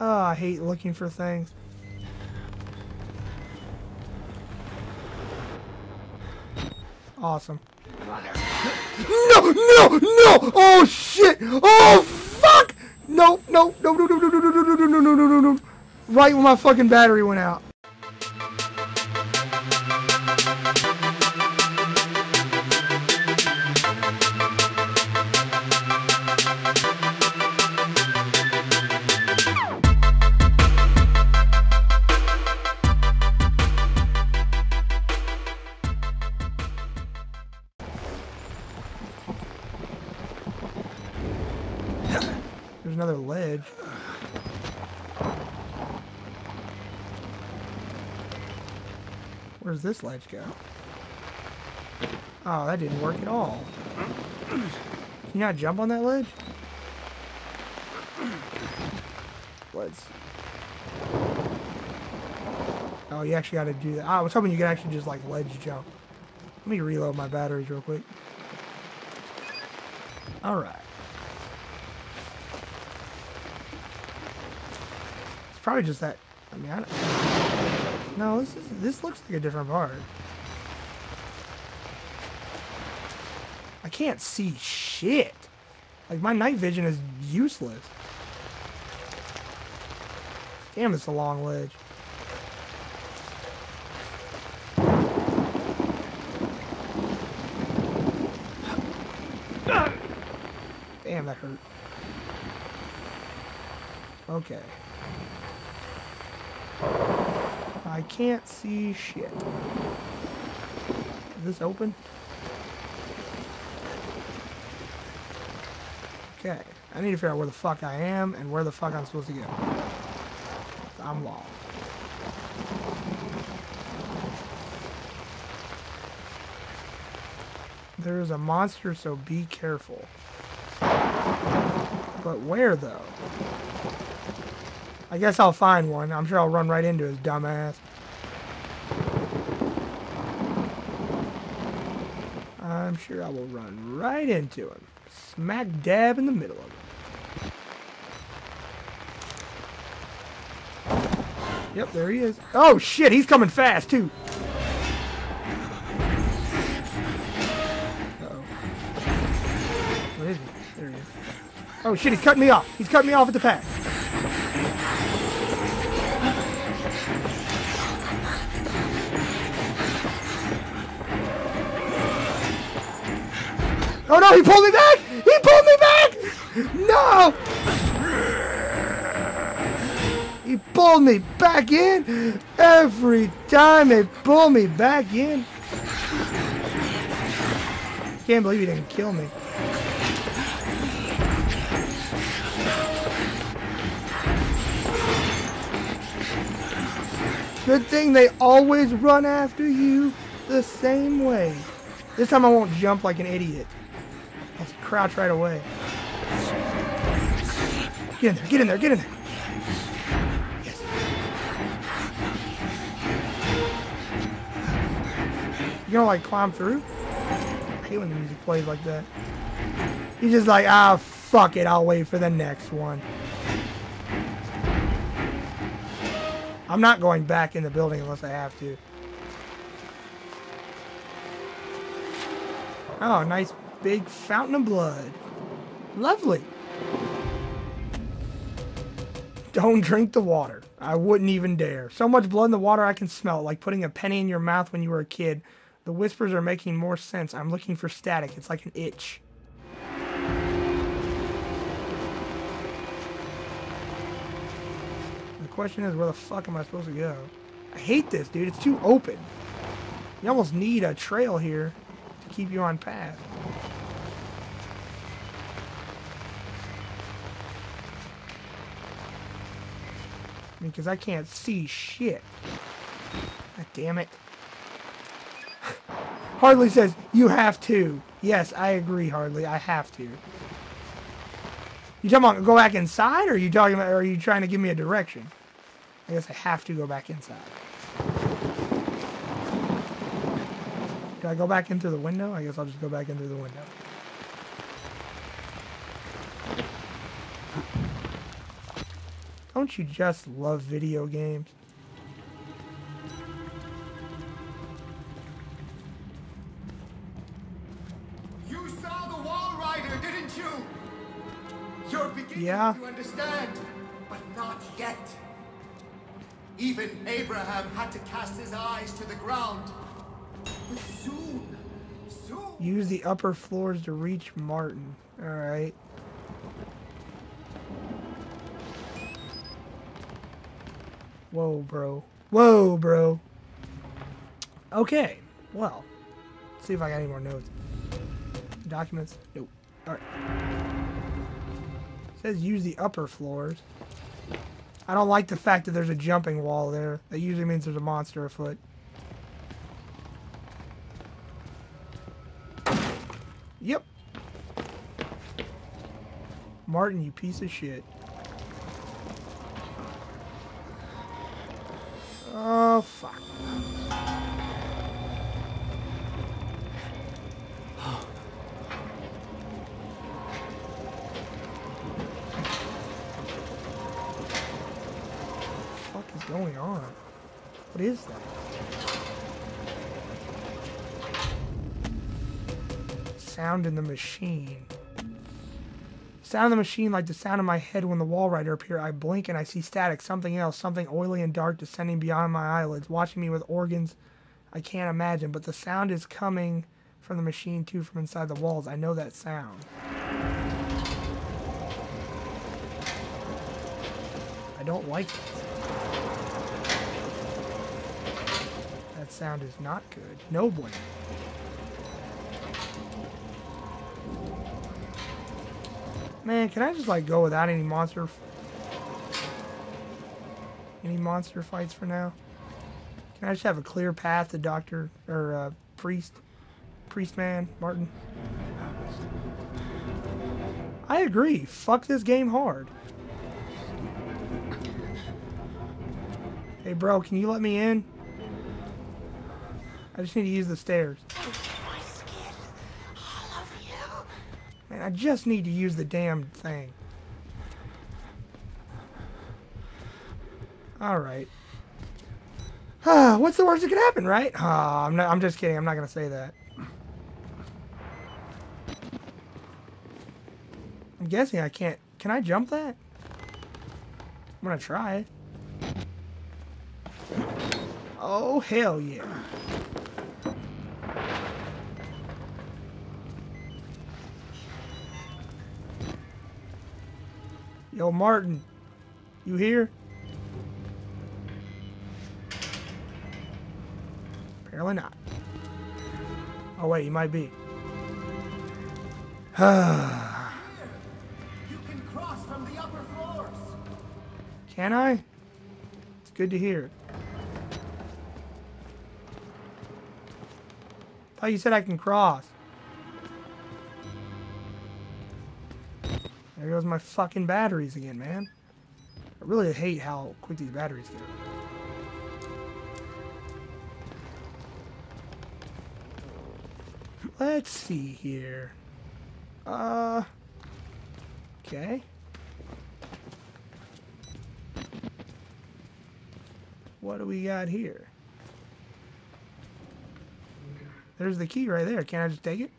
Oh, I hate looking for things. Awesome. No, no, no! Oh shit! Oh fuck! No, no, no, no, no, no, no, no, no, no, no, no, no, no, no. Right when my fucking battery went out. Another ledge. Where's this ledge go? Oh, that didn't work at all. Can you not jump on that ledge? Let's. Oh, you actually got to do that. Ah, I was hoping you could actually just like ledge jump. Let me reload my batteries real quick. All right. It's probably just that. I mean, I don't. No, this is this looks like a different part. I can't see shit. Like my night vision is useless. Damn, it's a long ledge. Damn, that hurt. Okay. I can't see shit. Is this open? Okay. I need to figure out where the fuck I am and where the fuck I'm supposed to go. I'm lost. There is a monster, so be careful. But where, though? I guess I'll find one. I'm sure I'll run right into his dumbass. I'm sure I will run right into him. Smack dab in the middle of him. Yep, there he is. Oh shit, he's coming fast too. Where is he? There he is. Oh shit, he's cutting me off. He's cutting me off at the path. Oh no, he pulled me back! He pulled me back! No! He pulled me back in! Every time they pull me back in. Can't believe he didn't kill me. Good thing they always run after you the same way. This time I won't jump like an idiot. Crouch right away. Get in there, get in there, get in there. Yes. You gonna like climb through? I hate when the music plays like that. He's just like, ah, fuck it, I'll wait for the next one. I'm not going back in the building unless I have to. Oh, nice big fountain of blood. Lovely. Don't drink the water. I wouldn't even dare. So much blood in the water I can smell like putting a penny in your mouth when you were a kid. The whispers are making more sense. I'm looking for static. It's like an itch. The question is, where the fuck am I supposed to go? I hate this, dude. It's too open. You almost need a trail here to keep you on path. Because I can't see shit. God damn it. Hardley says, you have to. Yes, I agree, Hardley. I have to. You talking about go back inside, or are you talking about, or are you trying to give me a direction? I guess I have to go back inside. Do I go back in through the window? I guess I'll just go back in through the window. Don't you just love video games? You saw the Walrider, didn't you? You're beginning Yeah. to understand, but not yet. Even Abraham had to cast his eyes to the ground. But soon, soon. Use the upper floors to reach Martin. Alright. Whoa, bro. Whoa, bro. Okay. Well. See if I got any more notes. Documents? Nope. Alright. Says use the upper floors. I don't like the fact that there's a jumping wall there. That usually means there's a monster afoot. Yep. Martin, you piece of shit. Oh, fuck. What is going on? What is that? Sound in the machine. Sound of the machine like the sound of my head when the Walrider appear. I blink and I see static, something else, something oily and dark descending beyond my eyelids, watching me with organs I can't imagine. But the sound is coming from the machine too, from inside the walls. I know that sound. I don't like it. That sound is not good. No bueno. Man, can I just like go without any monster, any monster fights for now? Can I just have a clear path to Doctor or uh, Priest, Priest Man Martin? I agree. Fuck this game hard. Hey, bro, can you let me in? I just need to use the stairs. my skin, all of you. Man, I just need to use the damn thing. Alright. Ah, what's the worst that could happen, right? Ah, I'm not I'm just kidding, I'm not gonna say that. I'm guessing I can't can I jump that? I'm gonna try it. Oh hell yeah. Yo, Martin, you here? Apparently not. Oh wait, he might be. You can cross from the upper floors. Can I? It's good to hear. Thought you said I can cross. There goes my fucking batteries again, man. I really hate how quick these batteries go. Let's see here. Uh. Okay. What do we got here? There's the key right there. Can I just take it?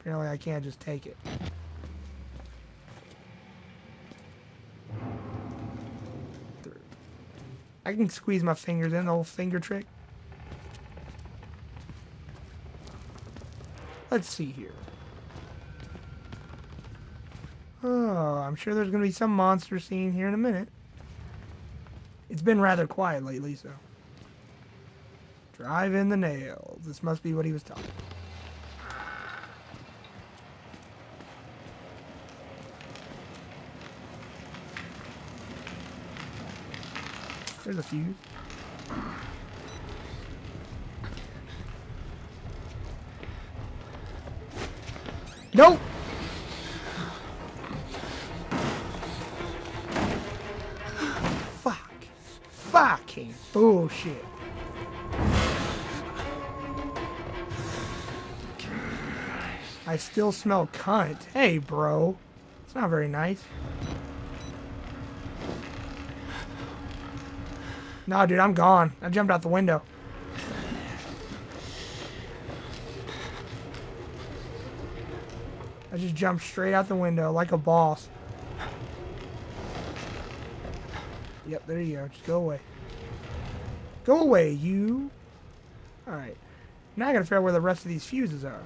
Apparently I can't just take it. I can squeeze my fingers in, the old finger trick. Let's see here. Oh, I'm sure there's going to be some monster scene here in a minute. It's been rather quiet lately, so. Drive in the nails. This must be what he was talking about. There's a fuse. Nope. Fuck. Fucking bullshit. I still smell cunt. Hey, bro. It's not very nice. Nah, dude, I'm gone. I jumped out the window. I just jumped straight out the window like a boss. Yep, there you go. Just go away. Go away, you. Alright. Now I gotta figure out where the rest of these fuses are.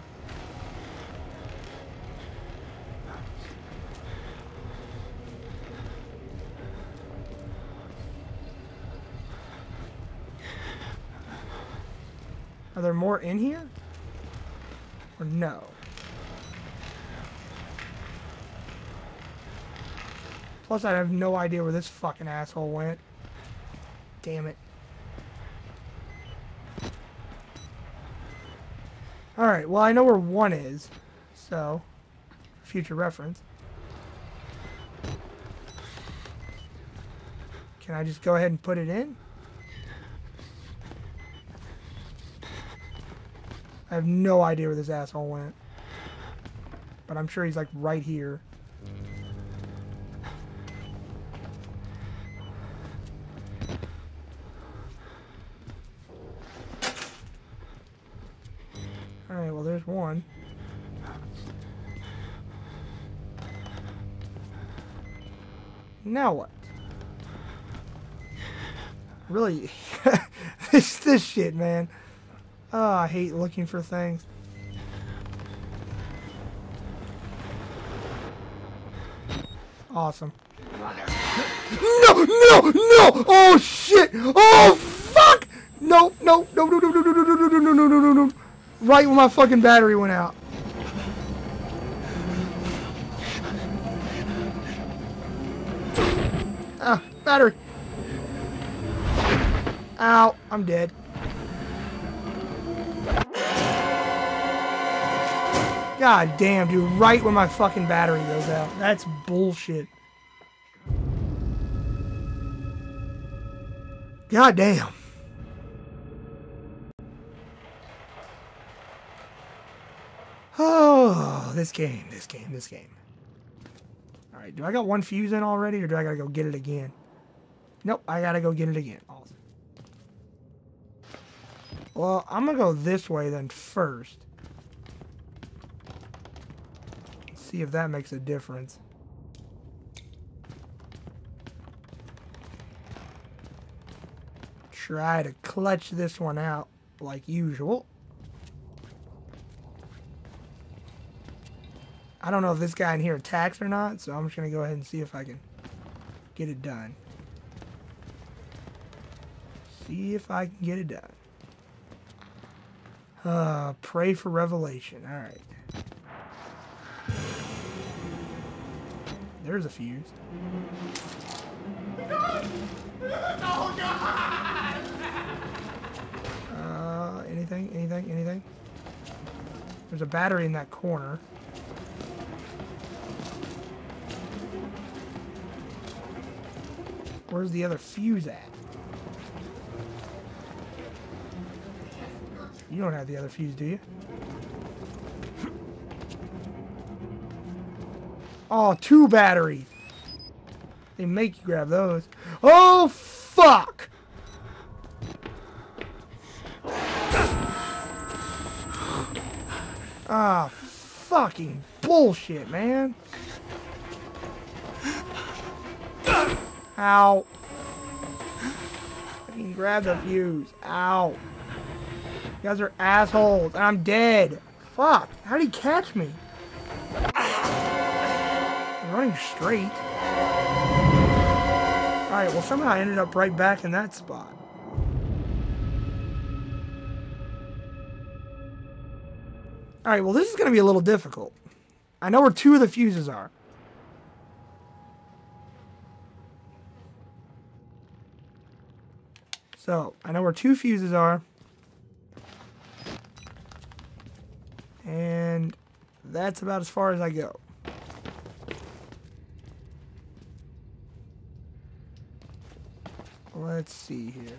Are there more in here? Or no? Plus, I have no idea where this fucking asshole went. Damn it. Alright, well, I know where one is. So, future reference. Can I just go ahead and put it in? I have no idea where this asshole went. But I'm sure he's like right here. Alright, well there's one. Now what? Really? this, this shit, man. Oh, I hate looking for things. Awesome. No, no, no! Oh shit! Oh fuck! No, no, no, no, no, no, no, no, no, no, no, no, no, no. Right when my fucking battery went out. Ah, battery. Ow, I'm dead. God damn, dude, right when my fucking battery goes out. That's bullshit. God damn. Oh, this game, this game, this game. Alright, do I got one fuse in already, or do I gotta go get it again? Nope, I gotta go get it again. Awesome. Well, I'm gonna go this way then first. See if that makes a difference. Try to clutch this one out like usual. I don't know if this guy in here attacks or not, so I'm just going to go ahead and see if I can get it done. See if I can get it done. Uh, pray for revelation. Alright. There's a fuse. Uh, anything? Anything? Anything? There's a battery in that corner. Where's the other fuse at? You don't have the other fuse, do you? Oh, two batteries. They make you grab those. Oh, fuck! Ah, fucking bullshit, man. Ow. can grab the fuse. Ow. You guys are assholes. I'm dead. Fuck. How did he catch me? Running straight. Alright, well somehow I ended up right back in that spot. Alright, well this is going to be a little difficult. I know where two of the fuses are. So, I know where two fuses are. And that's about as far as I go. Let's see here.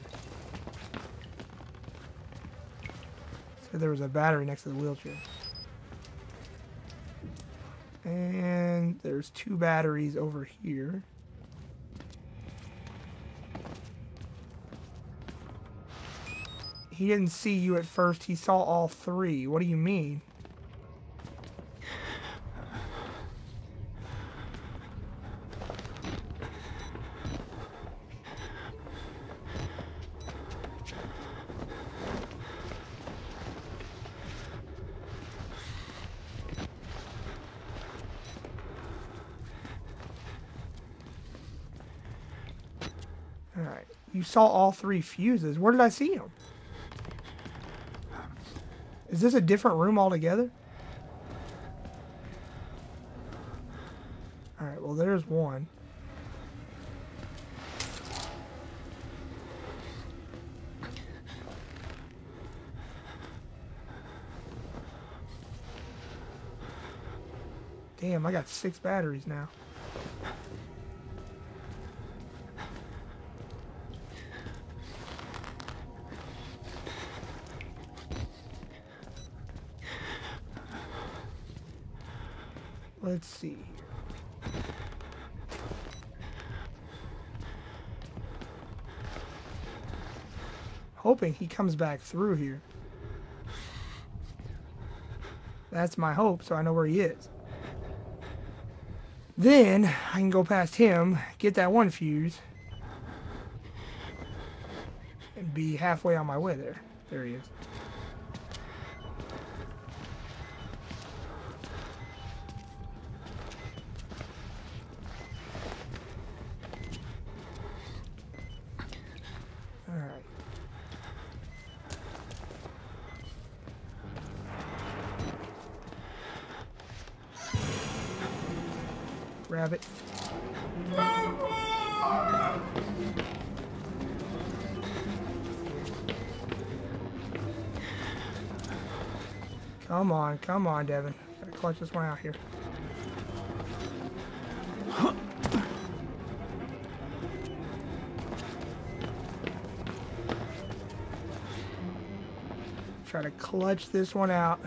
So there was a battery next to the wheelchair. And there's two batteries over here. He didn't see you at first. He saw all three. What do you mean? Alright. You saw all three fuses. Where did I see them? Is this a different room altogether? Alright, well there's one. Damn, I got six batteries now. Let's see here. Hoping he comes back through here. That's my hope, so I know where he is. Then I can go past him, get that one fuse, and be halfway on my way there. There he is. Come on, Devin. Gotta clutch this one out here. Try to clutch this one out.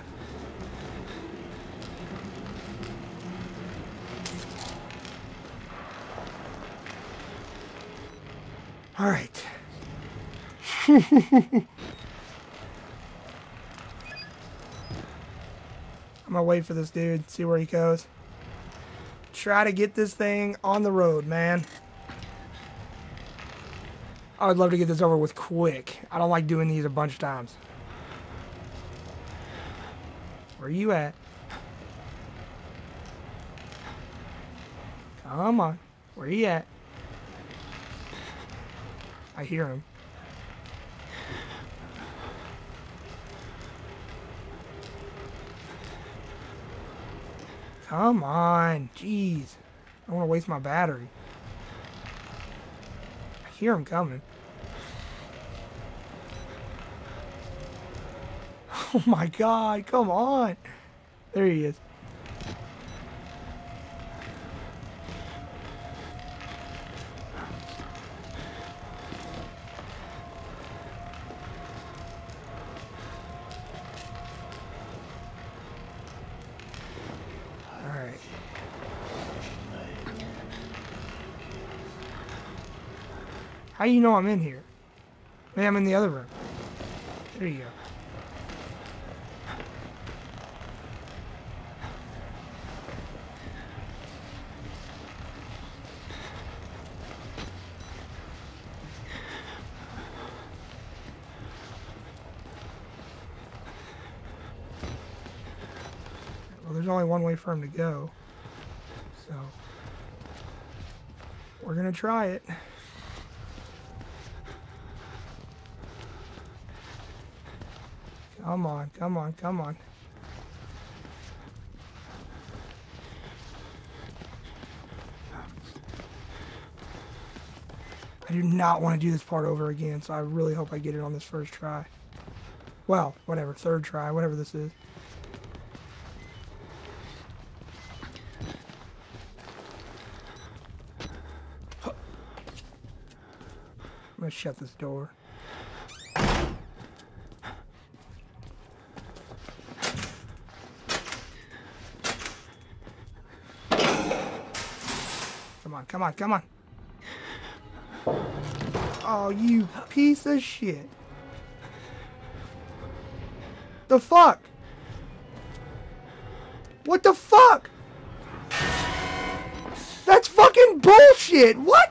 All right. wait for this dude, see where he goes. Try to get this thing on the road, man. I would love to get this over with quick. I don't like doing these a bunch of times. Where you at? Come on. Where you at? I hear him. Come on. Jeez. I don't want to waste my battery. I hear him coming. Oh my god, come on. There he is. Alright. How you know I'm in here? Maybe I'm in the other room. There you go. Well, there's only one way for him to go. So, we're going to try it. Come on, come on, come on. I do not want to do this part over again, so I really hope I get it on this first try. Well, whatever, third try, whatever this is. I'm gonna shut this door. Come on, come on. Oh, you piece of shit. The fuck? What the fuck? That's fucking bullshit! What?